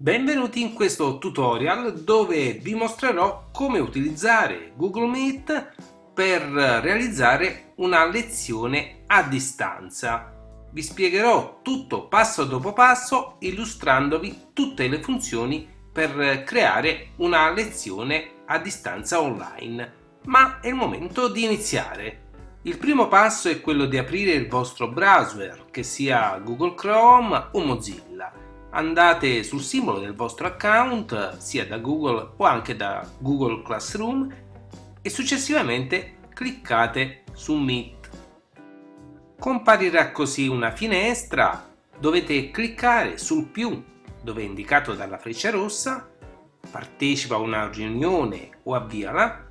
Benvenuti in questo tutorial dove vi mostrerò come utilizzare Google Meet per realizzare una lezione a distanza. Vi spiegherò tutto passo dopo passo illustrandovi tutte le funzioni per creare una lezione a distanza online. Ma è il momento di iniziare. Il primo passo è quello di aprire il vostro browser, che sia Google Chrome o Mozilla andate sul simbolo del vostro account sia da Google o anche da Google Classroom e successivamente cliccate su Meet. Comparirà così una finestra, dovete cliccare sul più dove è indicato dalla freccia rossa, partecipa a una riunione o avviala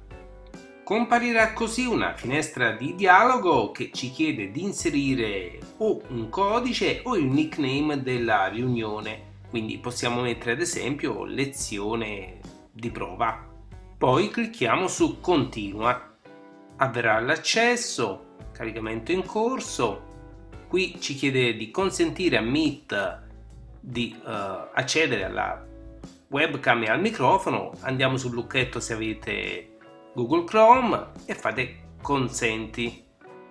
Comparirà così una finestra di dialogo che ci chiede di inserire o un codice o il nickname della riunione, quindi possiamo mettere ad esempio lezione di prova. Poi clicchiamo su continua, avverrà l'accesso, caricamento in corso, qui ci chiede di consentire a Meet di uh, accedere alla webcam e al microfono, andiamo sul lucchetto se avete Google Chrome e fate consenti.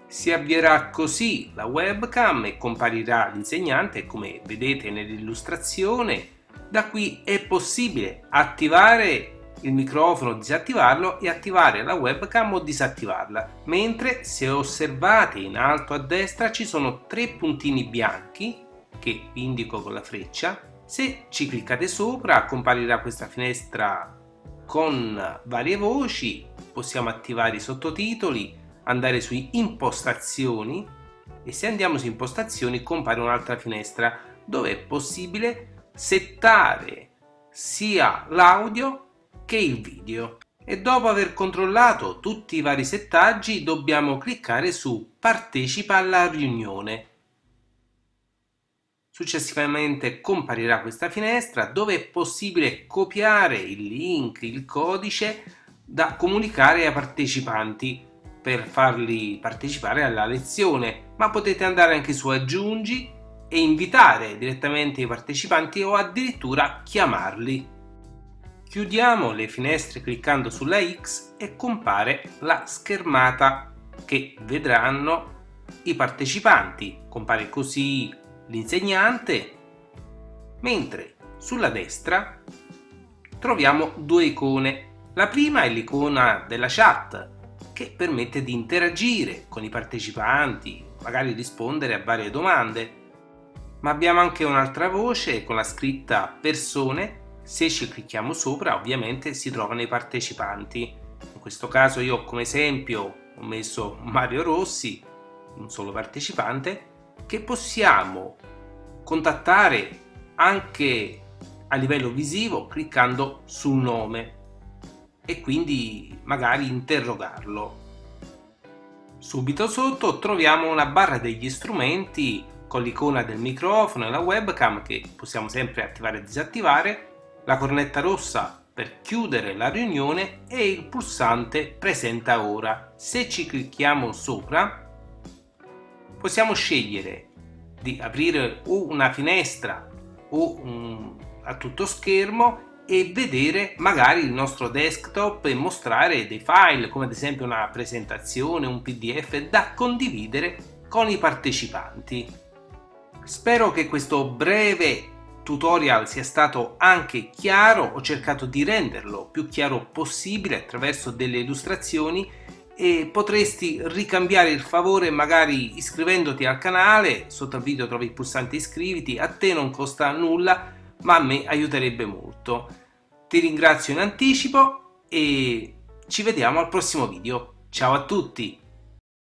Si avvierà così la webcam e comparirà l'insegnante come vedete nell'illustrazione. Da qui è possibile attivare il microfono, disattivarlo e attivare la webcam o disattivarla. Mentre se osservate in alto a destra ci sono tre puntini bianchi che indico con la freccia. Se ci cliccate sopra comparirà questa finestra con varie voci, possiamo attivare i sottotitoli, andare su impostazioni e se andiamo su impostazioni compare un'altra finestra dove è possibile settare sia l'audio che il video. E dopo aver controllato tutti i vari settaggi dobbiamo cliccare su partecipa alla riunione Successivamente comparirà questa finestra dove è possibile copiare il link, il codice da comunicare ai partecipanti per farli partecipare alla lezione, ma potete andare anche su aggiungi e invitare direttamente i partecipanti o addirittura chiamarli. Chiudiamo le finestre cliccando sulla X e compare la schermata che vedranno i partecipanti. Compare così l'insegnante, mentre sulla destra troviamo due icone. La prima è l'icona della chat che permette di interagire con i partecipanti, magari rispondere a varie domande. Ma abbiamo anche un'altra voce con la scritta persone. Se ci clicchiamo sopra ovviamente si trovano i partecipanti. In questo caso io come esempio ho messo Mario Rossi, un solo partecipante, che possiamo contattare anche a livello visivo cliccando sul nome e quindi magari interrogarlo. Subito sotto troviamo una barra degli strumenti con l'icona del microfono e la webcam che possiamo sempre attivare e disattivare, la cornetta rossa per chiudere la riunione e il pulsante presenta ora. Se ci clicchiamo sopra possiamo scegliere di aprire o una finestra o un, a tutto schermo e vedere magari il nostro desktop e mostrare dei file come ad esempio una presentazione, un pdf da condividere con i partecipanti. Spero che questo breve tutorial sia stato anche chiaro, ho cercato di renderlo più chiaro possibile attraverso delle illustrazioni e potresti ricambiare il favore magari iscrivendoti al canale, sotto al video trovi il pulsante iscriviti, a te non costa nulla ma a me aiuterebbe molto. Ti ringrazio in anticipo e ci vediamo al prossimo video. Ciao a tutti!